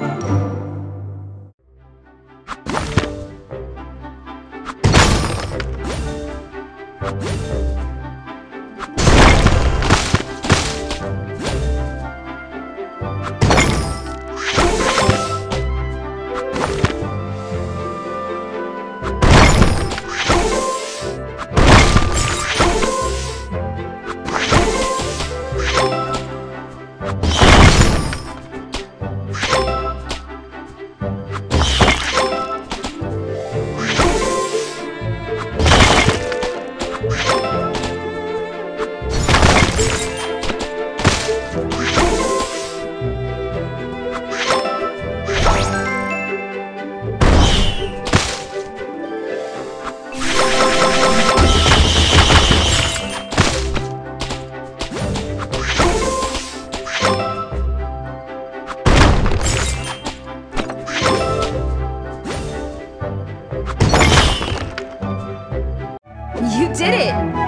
you did it!